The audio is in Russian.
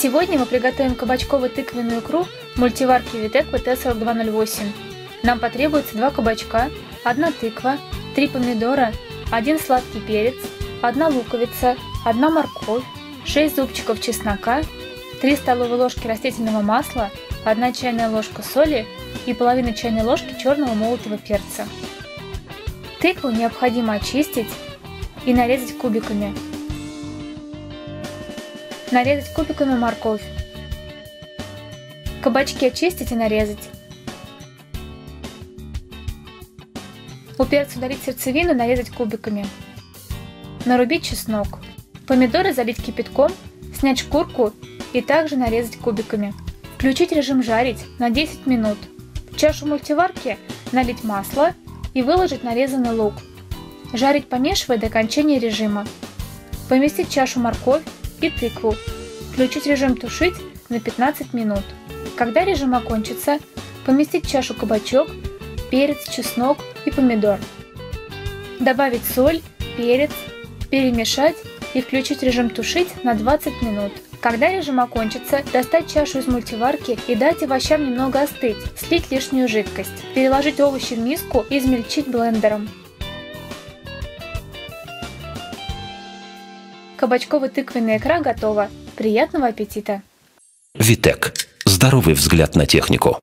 Сегодня мы приготовим кабачково-тыквенную икру в мультиварке Витек ВТ-4208. Нам потребуется 2 кабачка, 1 тыква, 3 помидора, 1 сладкий перец, 1 луковица, 1 морковь, 6 зубчиков чеснока, 3 столовые ложки растительного масла, 1 чайная ложка соли и половина чайной ложки черного молотого перца. Тыкву необходимо очистить и нарезать кубиками. Нарезать кубиками морковь. Кабачки очистить и нарезать. У перца удалить сердцевину, нарезать кубиками. Нарубить чеснок. Помидоры залить кипятком, снять шкурку и также нарезать кубиками. Включить режим жарить на 10 минут. В чашу мультиварки налить масло и выложить нарезанный лук. Жарить помешивая до окончания режима. Поместить в чашу морковь и тыкву. Включить режим тушить на 15 минут. Когда режим окончится, поместить в чашу кабачок, перец, чеснок и помидор. Добавить соль, перец, перемешать и включить режим тушить на 20 минут. Когда режим окончится, достать чашу из мультиварки и дать овощам немного остыть, слить лишнюю жидкость, переложить овощи в миску и измельчить блендером. Кабачково-тыквенная икра готова. Приятного аппетита! Витек. Здоровый взгляд на технику.